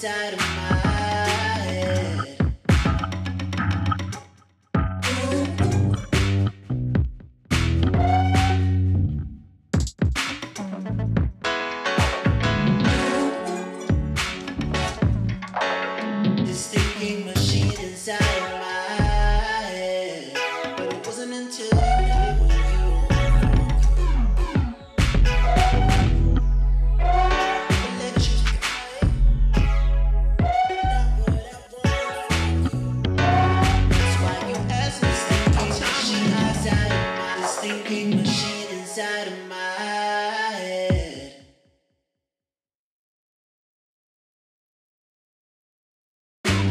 passar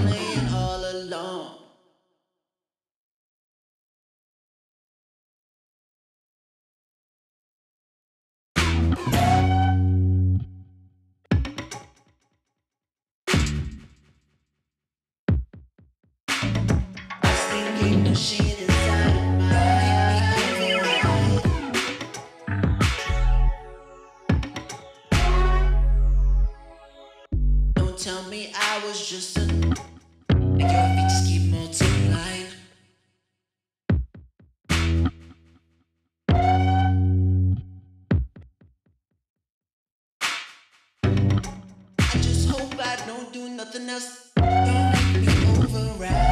Playing all alone. Yeah. us. Don't make me override.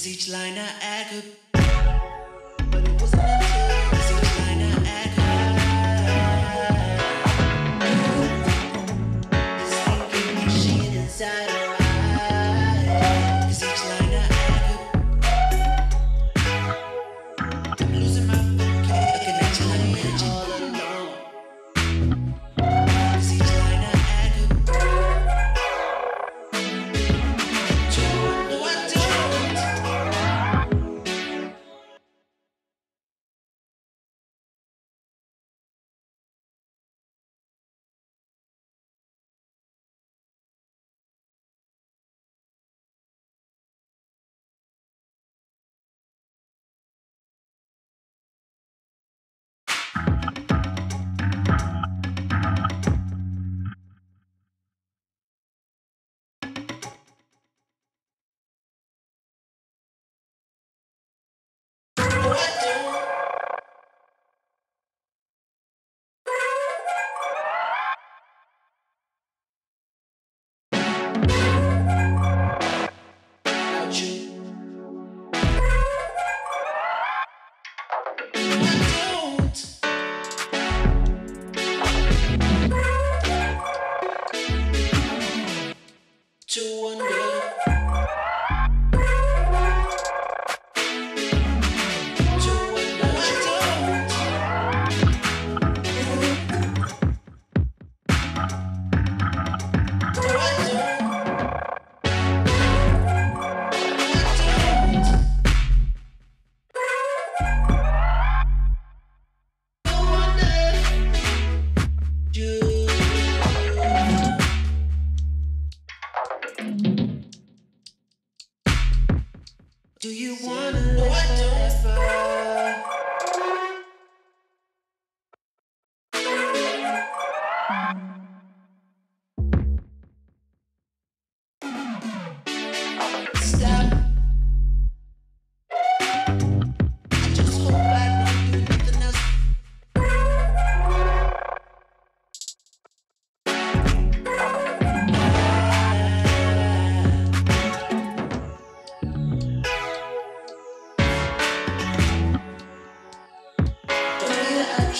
Cause each line I add could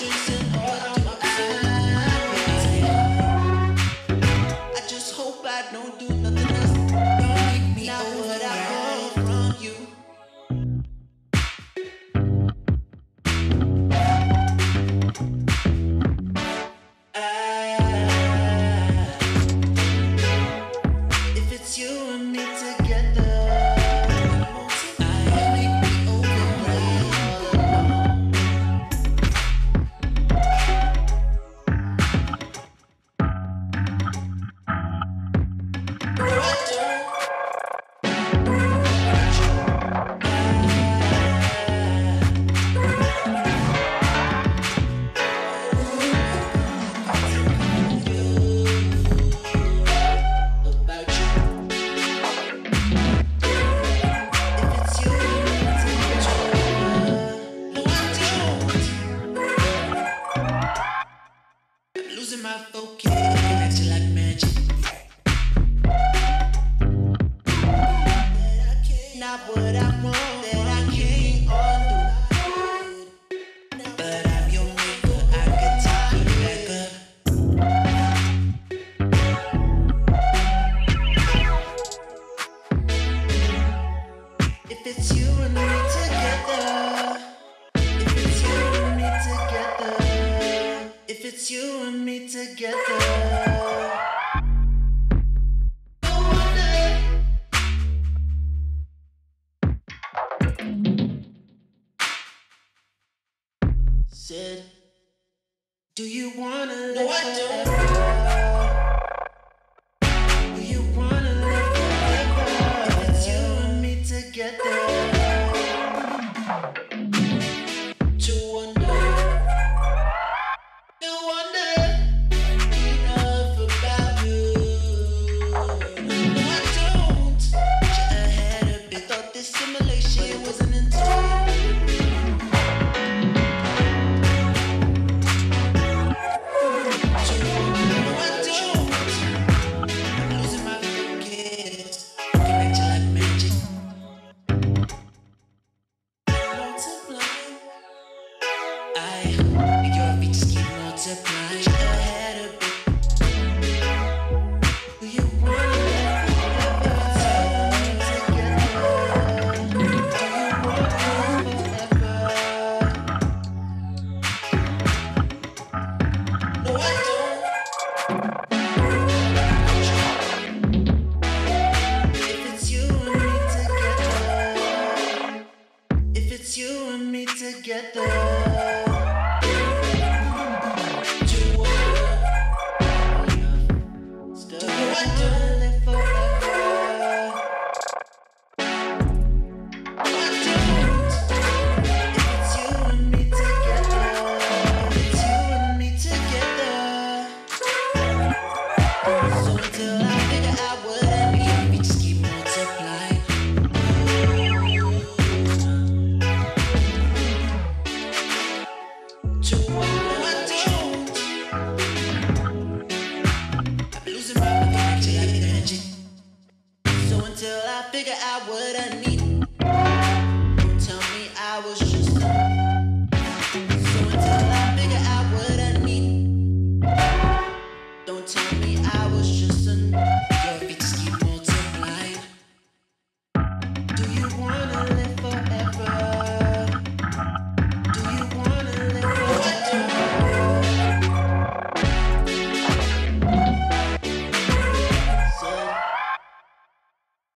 pictures my focus. Like magic. Not what I said, Do you wanna live?